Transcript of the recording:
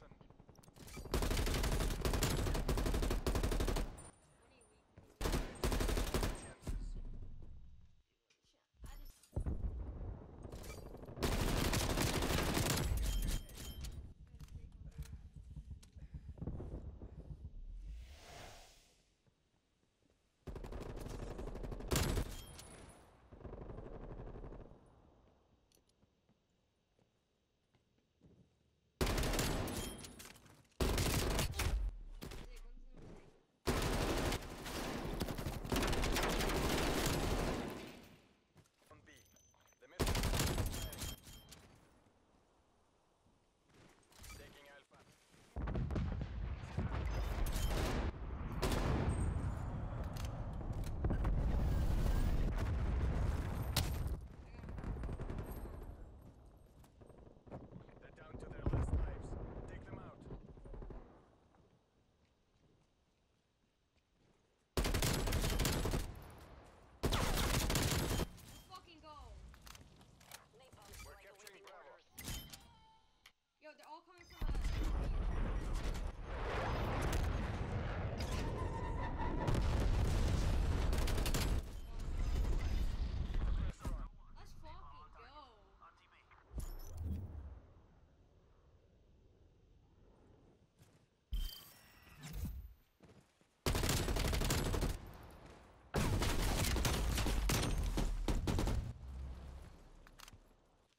person.